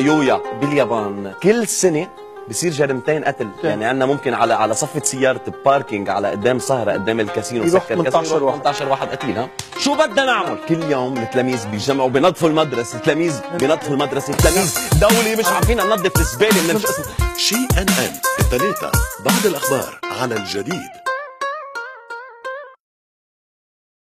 يويا باليابان. كل سنة بصير جريمتين قتل. يعني عندنا ممكن على على صفة سيارة باركينج على قدام سهرة قدام الكاسينو سكر 18 واحد. 18 واحد قتيل ها؟ شو بدنا نعمل؟ كل يوم التلاميذ بيجمعوا بينظفوا المدرسة. التلاميذ بينظفوا المدرسة. التلاميذ دولة مش عارفين ننظف الزبالة من شي إن إن الثلاثة بعد الأخبار على الجديد.